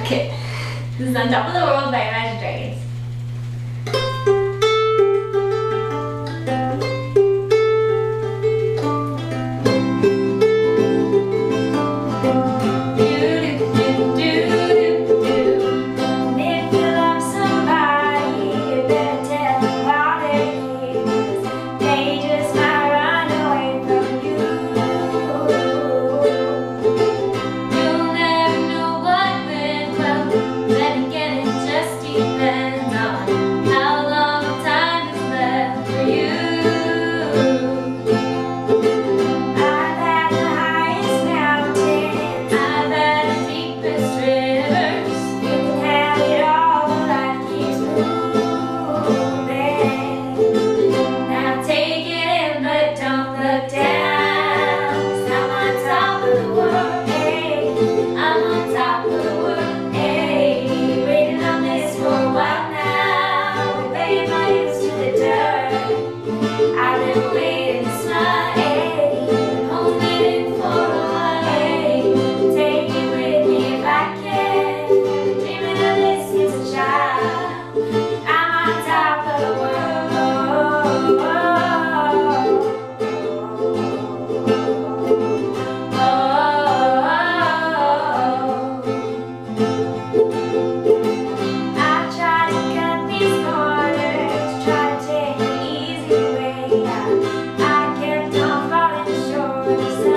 okay. This is On Top of the World by Imagine Dragons. promise.